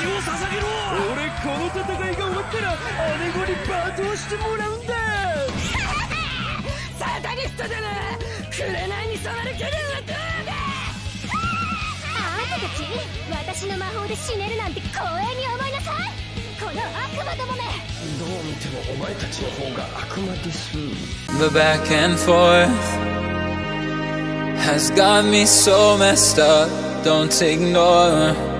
命を捧げろ俺この戦いが終わったら姉子に罵倒してもらうんだサタニストだな紅に染まる気分はどうだあんたたち私の魔法で死ねるなんて光栄に思いなさいこの悪魔どもめどう見てもお前たちの方が悪魔です The back and forth has got me so messed up. Don't ignore.